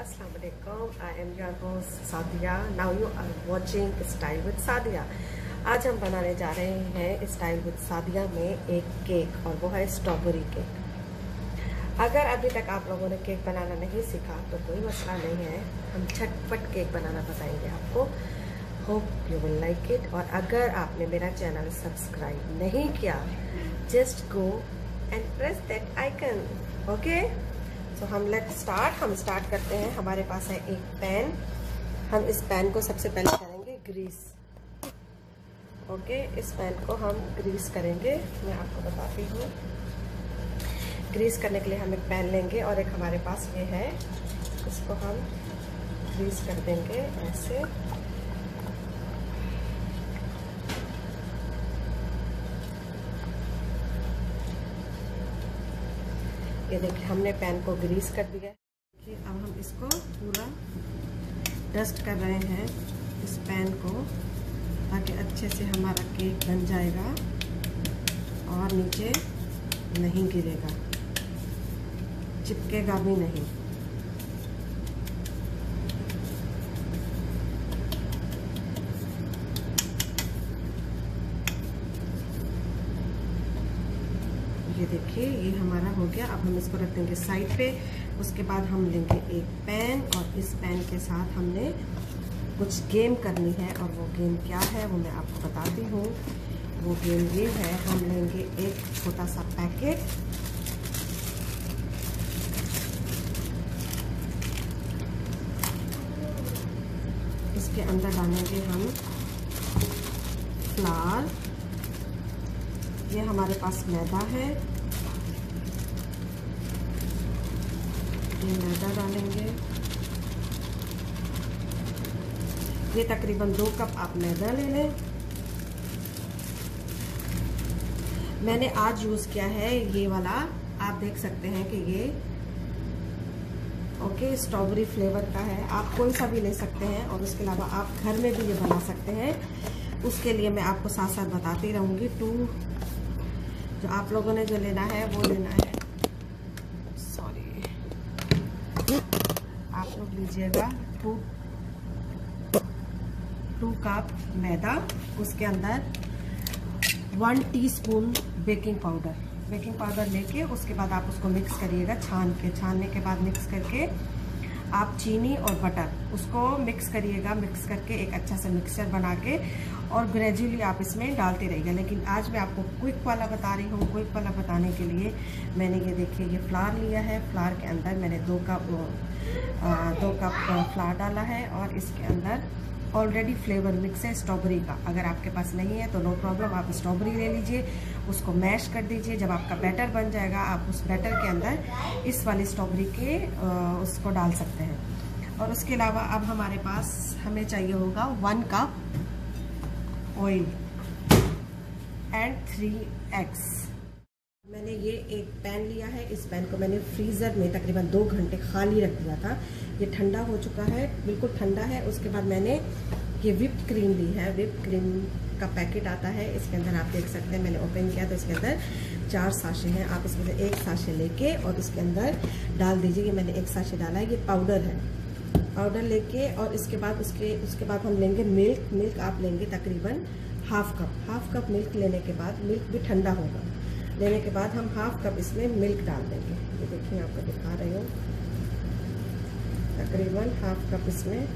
Assalamu alaikum. I am your host, Sadia. Now you are watching Style with Sadia. आज हम बनाने जा रहे हैं स्टाइल विद सादिया में एक केक और वो है स्ट्रॉबेरी केक अगर अभी तक आप लोगों ने केक बनाना नहीं सीखा तो कोई मसला नहीं है हम झटपट केक बनाना बताएँगे आपको hope you will like it और अगर आपने मेरा चैनल सब्सक्राइब नहीं किया just go and press that icon okay so हम लेट स्टार्ट हम स्टार्ट करते हैं. हमारे पास है एक पैन हम इस पैन को सबसे पहले करेंगे ग्रीस ओके इस पैन को हम ग्रीस करेंगे. मैं आपको बताती हूँ. ग्रीस करने के लिए हम एक पैन लेंगे और एक हमारे पास ये है. इसको हम ग्रीस कर देंगे ऐसे. ये देखिए, हमने पैन को ग्रीस कर दिया देखिए, अब हम इसको पूरा डस्ट कर रहे हैं, इस पैन को, ताकि अच्छे से हमारा केक बन जाएगा और नीचे नहीं गिरेगा। चिपकेगा भी नहीं ये देखिए, ये हमारा हो गया। अब हम इसको रख देंगे साइड पे। उसके बाद हम लेंगे एक पैन और इस पैन के साथ हमने कुछ गेम करनी है। और वो गेम क्या है, वो मैं आपको बताती हूँ। वो गेम ये है, हम लेंगे एक छोटा सा पैकेट। इसके अंदर डालेंगे हम फ्लावर। ये हमारे पास मैदा है। ये मैदा डालेंगे। ये तकरीबन दो कप आप मैदा ले लें। मैंने आज यूज़ किया है ये वाला। आप देख सकते हैं कि ये ओके स्ट्रॉबेरी फ्लेवर का है। आप कोई सा भी ले सकते हैं और उसके अलावा आप घर में भी ये बना सकते हैं। उसके लिए मैं आपको साथ साथ बताती रहूँगी। टू जो आप लोगों ने जो लेना है वो लेना है। आप लोग लीजिएगा टू टू कप मैदा, उसके अंदर one teaspoon baking powder baking powder लेके उसके बाद आप उसको मिक्स करिएगा छान के। छानने के बाद मिक्स करके आप चीनी और बटर उसको मिक्स करिएगा मिक्स करके एक अच्छा सा मिक्सचर बना के और ग्रेजुअली आप इसमें डालते रहिएगा। लेकिन आज मैं आपको क्विक वाला बता रही हूँ। क्विक वाला बताने के लिए मैंने ये देखिए, ये फ्लावर लिया है। फ्लावर के अंदर मैंने दो कप दो कप फ्लावर डाला है और इसके अंदर ऑलरेडी फ्लेवर मिक्स है स्ट्रॉबेरी का। अगर आपके पास नहीं है तो नो प्रॉब्लम आप स्ट्रॉबेरी ले लीजिए, उसको मैश कर दीजिए। जब आपका बैटर बन जाएगा, आप उस बैटर के अंदर इस वाली स्ट्रॉबेरी के उसको डाल सकते हैं। और उसके अलावा अब हमारे पास हमें चाहिए होगा one cup oil and three eggs मैंने ये एक पैन लिया है। इस पैन को मैंने फ्रीज़र में तकरीबन दो घंटे खाली रख दिया था। ये ठंडा हो चुका है, बिल्कुल ठंडा है। उसके बाद मैंने ये विप्ड क्रीम ली है। विप्ड क्रीम का पैकेट आता है। इसके अंदर आप देख सकते हैं, मैंने ओपन किया तो इसके अंदर चार साशे हैं। आप इसमें से एक साशे लेके और इसके अंदर डाल दीजिए। ये मैंने एक साशे डाला है। ये पाउडर है। पाउडर लेके और इसके बाद उसके उसके बाद हम लेंगे मिल्क। मिल्क आप लेंगे तकरीबन half cup. Half cup milk लेने के बाद मिल्क भी ठंडा होगा। लेने के बाद हम हाफ़ कप इसमें मिल्क डाल देंगे। ये देखिए आपको दिखा रही हूँ। तकरीबन हाफ़ कप इसमें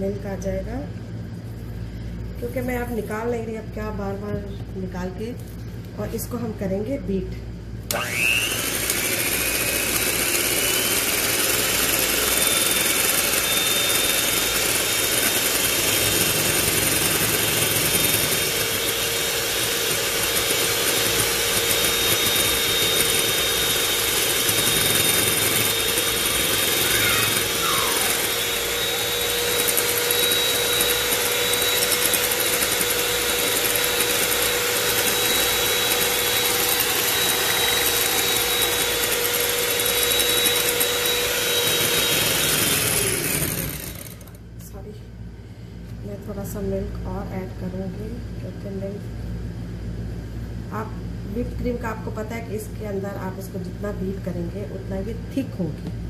मिल्क आ जाएगा। क्योंकि मैं अब निकाल नहीं रही, अब क्या बार बार निकाल के और इसको हम करेंगे बीट। थोड़ा सा मिल्क और ऐड करूँगी क्योंकि मिल्क आप विप क्रीम का आपको पता है कि इसके अंदर आप इसको जितना बीट करेंगे, उतना ये थिक होगी।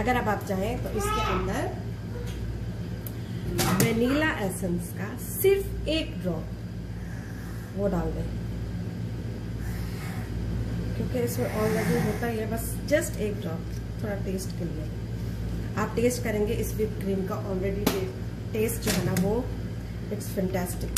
अगर अब आप चाहें तो इसके अंदर वेनीला एसेंस का सिर्फ़ एक ड्रॉप वो डाल दें। क्योंकि इसमें ऑलरेडी होता ही है, बस जस्ट एक ड्रॉप थोड़ा टेस्ट के लिए। आप टेस्ट करेंगे इस विप क्रीम का ऑलरेडी टेस्ट जो है ना वो इट्स फैंटास्टिक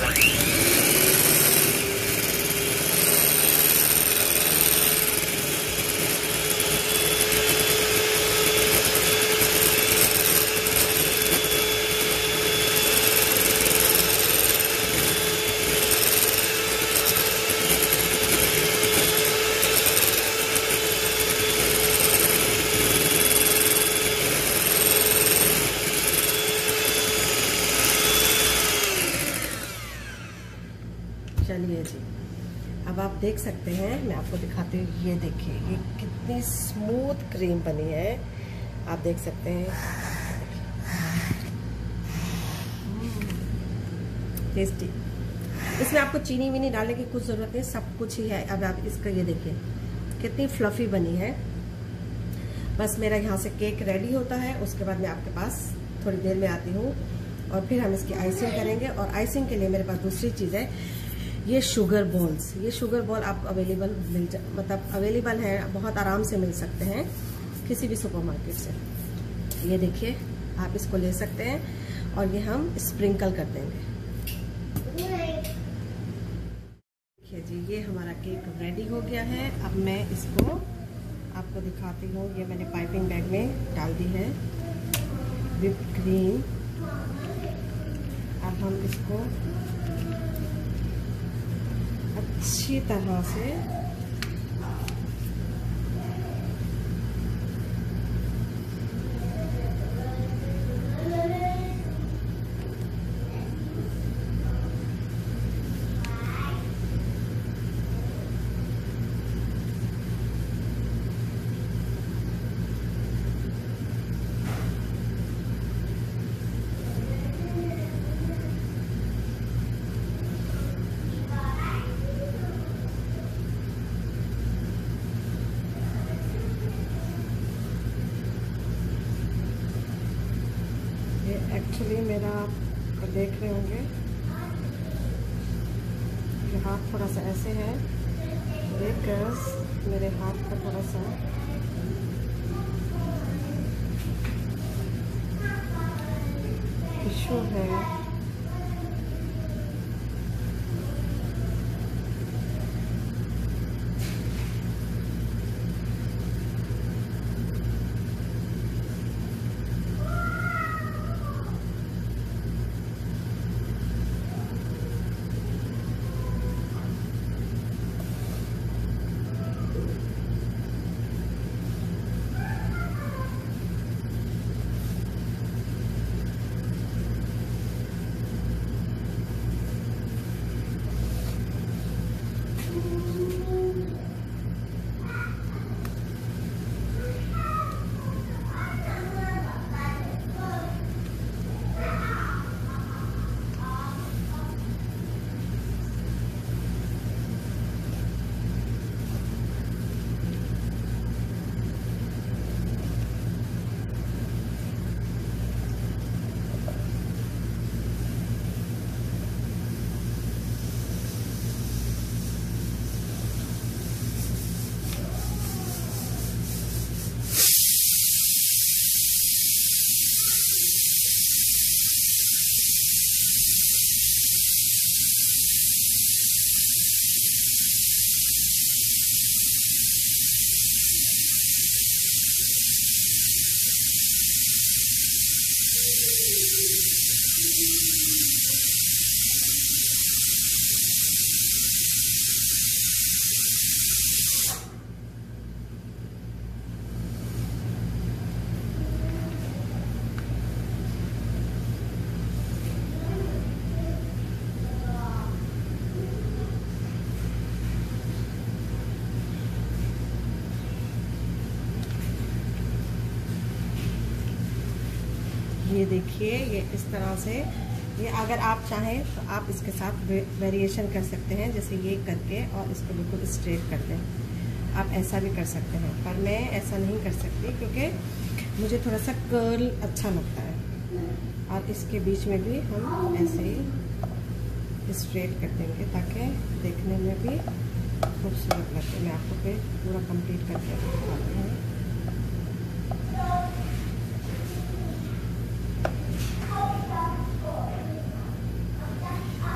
चलिए जी अब आप देख सकते हैं। मैं आपको दिखाती हूँ, ये देखिए, ये कितनी स्मूथ क्रीम बनी है। आप देख सकते हैं। टेस्टी इसमें आपको चीनी वीनी डालने की कुछ ज़रूरत नहीं, सब कुछ ही है। अब आप इसका ये देखिए, कितनी फ्लफी बनी है। बस मेरा यहाँ से केक रेडी होता है, उसके बाद मैं आपके पास थोड़ी देर में आती हूँ और फिर हम इसकी आइसिंग करेंगे। और आइसिंग के लिए मेरे पास दूसरी चीज़ है ये शुगर बॉल्स ये शुगर बॉल आप अवेलेबल मिल जा मतलब अवेलेबल है, बहुत आराम से मिल सकते हैं किसी भी सुपरमार्केट से। ये देखिए, आप इसको ले सकते हैं और ये हम स्प्रिंकल कर देंगे। देखिए जी, ये हमारा केक रेडी हो गया है। अब मैं इसको आपको दिखाती हूँ। ये मैंने पाइपिंग बैग में डाल दी है। विप क्रीम अब हम इसको अच्छी तरह से एक्चुअली मेरा आप देख रहे होंगे कि हाथ थोड़ा सा ऐसे है। बिकॉज़ मेरे हाथ का थोड़ा सा इशू है। ये देखिए, ये इस तरह से। ये अगर आप चाहें तो आप इसके साथ वेरिएशन कर सकते हैं, जैसे ये करके और इसको बिल्कुल स्ट्रेट कर दें। आप ऐसा भी कर सकते हैं, पर मैं ऐसा नहीं कर सकती क्योंकि मुझे थोड़ा सा कर्ल अच्छा लगता है। और इसके बीच में भी हम ऐसे ही स्ट्रेट कर देंगे ताकि देखने में भी खूबसूरत लगे। मैं आपको फिर पूरा कंप्लीट करके दिखाती हूँ।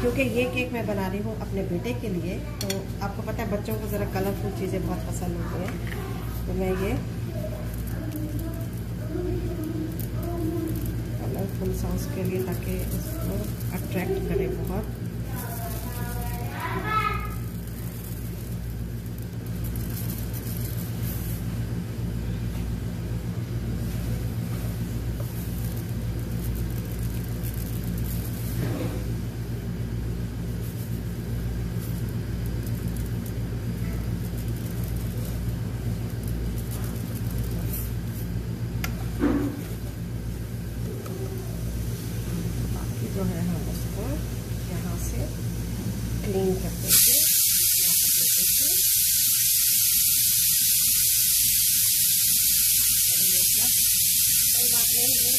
क्योंकि ये केक मैं बना रही हूँ अपने बेटे के लिए तो आपको पता है बच्चों को ज़रा कलरफुल चीज़ें बहुत पसंद होती हैं। तो मैं ये कलरफुल सॉस के लिए ताकि उसको अट्रैक्ट करें बहुत जो है हम उसको यहाँ से क्लीन कर देंगे बात नहीं हो।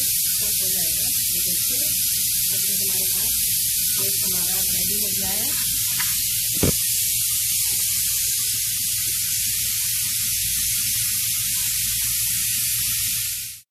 जाएगा देखिए। हमारे पास हमारा रेडी हो गया है।